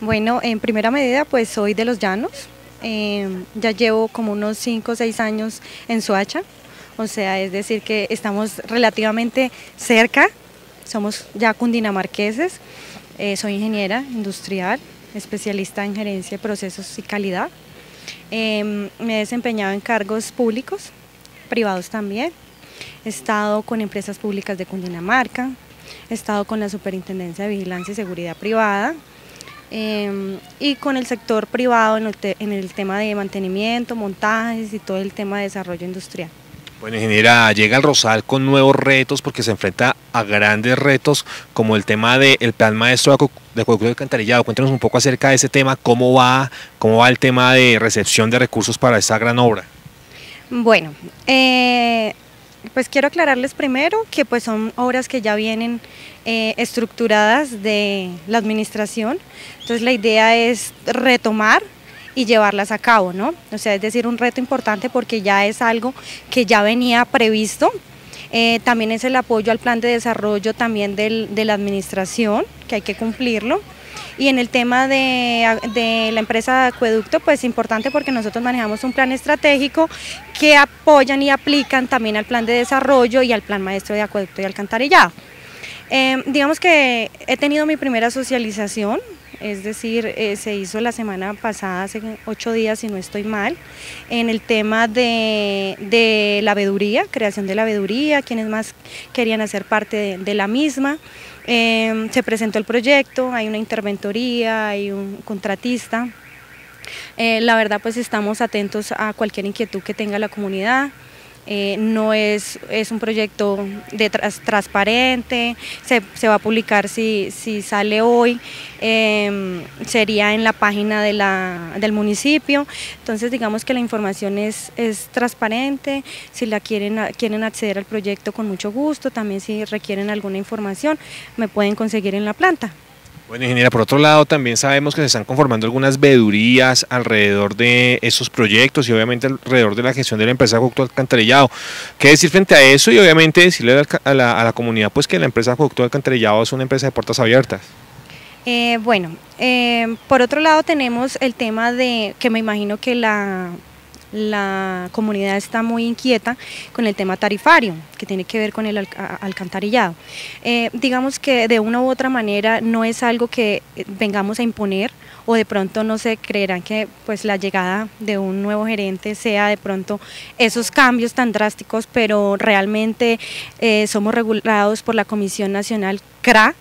Bueno, en primera medida pues soy de los llanos, eh, ya llevo como unos 5 o 6 años en Soacha, o sea, es decir que estamos relativamente cerca, somos ya cundinamarqueses, eh, soy ingeniera industrial, especialista en gerencia de procesos y calidad. Em, me he desempeñado en cargos públicos, privados también. He estado con empresas públicas de Cundinamarca, he estado con la Superintendencia de Vigilancia y Seguridad Privada em, y con el sector privado en el tema de mantenimiento, montajes y todo el tema de desarrollo industrial. Bueno, ingeniera, llega al Rosal con nuevos retos porque se enfrenta a grandes retos como el tema del plan maestro de acueducto de alcantarillado. Cuéntanos un poco acerca de ese tema, cómo va, cómo va el tema de recepción de recursos para esta gran obra. Bueno, eh, pues quiero aclararles primero que pues son obras que ya vienen eh, estructuradas de la administración, entonces la idea es retomar y llevarlas a cabo, ¿no? O sea, es decir, un reto importante porque ya es algo que ya venía previsto. Eh, también es el apoyo al plan de desarrollo también de la administración, que hay que cumplirlo. Y en el tema de, la empresa de acueducto, pues importante porque nosotros manejamos un plan estratégico que apoyan y aplican también al plan de desarrollo y al plan maestro de acueducto y alcantarillado. Eh, digamos que he tenido mi primera socialización es decir, eh, se hizo la semana pasada, hace ocho días si no estoy mal, en el tema de, la veeduría, creación de la veeduría, quienes más querían hacer parte de, la misma. Em, se presentó el proyecto, hay una interventoría, hay un contratista. Eh, la verdad pues estamos atentos a cualquier inquietud que tenga la comunidad. Eh, no es, es un proyecto de transparente, se, va a publicar si, si sale hoy, em, sería en la página de la, del municipio, entonces digamos que la información es, es transparente, si la quieren, quieren acceder al proyecto con mucho gusto, también si requieren alguna información me pueden conseguir en la planta. Bueno, ingeniera, por otro lado, también sabemos que se están conformando algunas vedurías alrededor de esos proyectos y obviamente alrededor de la gestión de la empresa Acueducto Alcantarillado. ¿Qué decir frente a eso y obviamente decirle a la, comunidad pues que la empresa Acueducto Alcantarillado es una empresa de puertas abiertas? Eh, bueno, eh, por otro lado tenemos el tema de que me imagino que la la comunidad está muy inquieta con el tema tarifario, que tiene que ver con el alcantarillado. Eh, digamos que de una u otra manera no es algo que eh, vengamos a imponer o de pronto no se creerán que pues la llegada de un nuevo gerente sea de pronto esos cambios tan drásticos, pero realmente eh, somos regulados por la Comisión Nacional CRA,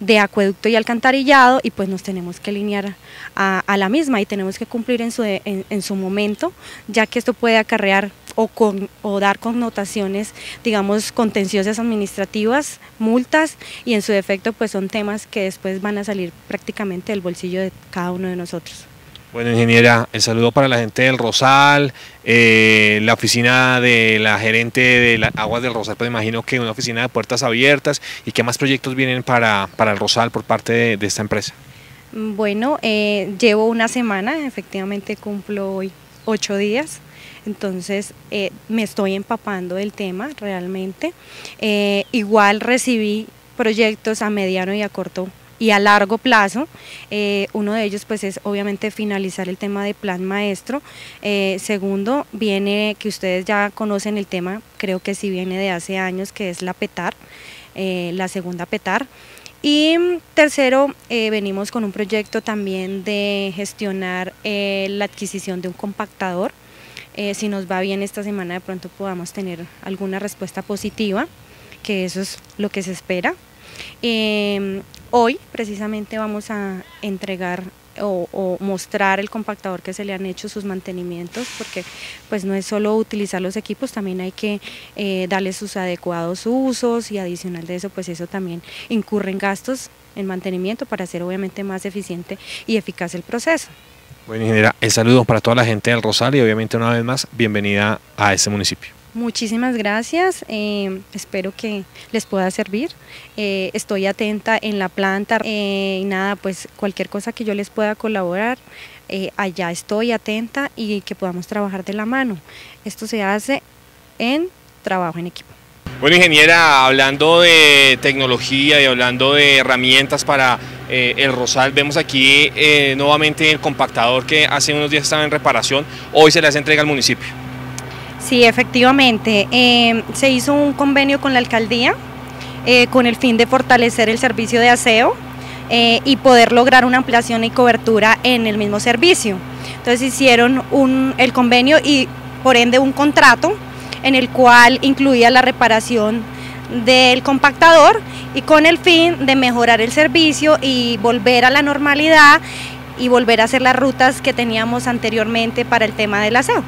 de acueducto y alcantarillado y pues nos tenemos que alinear a, la misma y tenemos que cumplir en su, en, su momento, ya que esto puede acarrear o, con, o dar connotaciones, digamos, contenciosas administrativas, multas y en su defecto pues son temas que después van a salir prácticamente del bolsillo de cada uno de nosotros. Bueno, ingeniera, el saludo para la gente del Rosal, eh, la oficina de la gerente de las Aguas del Rosal, pues imagino que una oficina de puertas abiertas y qué más proyectos vienen para, el Rosal por parte de, esta empresa. Bueno, eh, llevo una semana, efectivamente cumplo hoy ocho días, entonces eh, me estoy empapando del tema realmente. igual recibí proyectos a mediano y a corto y a largo plazo. Eh, uno de ellos pues es obviamente finalizar el tema de plan maestro. Eh, segundo, viene que ustedes ya conocen el tema, creo que sí viene de hace años, que es la PETAR, eh, la segunda PETAR. Y tercero, venimos con un proyecto también de gestionar la adquisición de un compactador. si nos va bien esta semana de pronto podamos tener alguna respuesta positiva, que eso es lo que se espera. Hoy precisamente vamos a entregar o, mostrar el compactador que se le han hecho sus mantenimientos porque pues no es solo utilizar los equipos también hay que eh, darle sus adecuados usos y adicional de eso pues eso también incurre en gastos en mantenimiento para hacer obviamente más eficiente y eficaz el proceso. Bueno ingeniera, el saludo para toda la gente del Rosario y obviamente una vez más bienvenida a este municipio. Muchísimas gracias, eh, espero que les pueda servir. Eh, estoy atenta en la planta eh, y nada, pues cualquier cosa que yo les pueda colaborar, allá estoy atenta y que podamos trabajar de la mano. Esto se hace en trabajo en equipo. Bueno, ingeniera, hablando de tecnología y hablando de herramientas para el Rosal. Vemos aquí nuevamente el compactador que hace unos días estaba en reparación, hoy se hace entrega al municipio. Sí, efectivamente. Eh, se hizo un convenio con la alcaldía con el fin de fortalecer el servicio de aseo y poder lograr una ampliación y cobertura en el mismo servicio. Entonces hicieron un, el convenio y por ende un contrato en el cual incluía la reparación del compactador y con el fin de mejorar el servicio y volver a la normalidad y volver a hacer las rutas que teníamos anteriormente para el tema del aseo.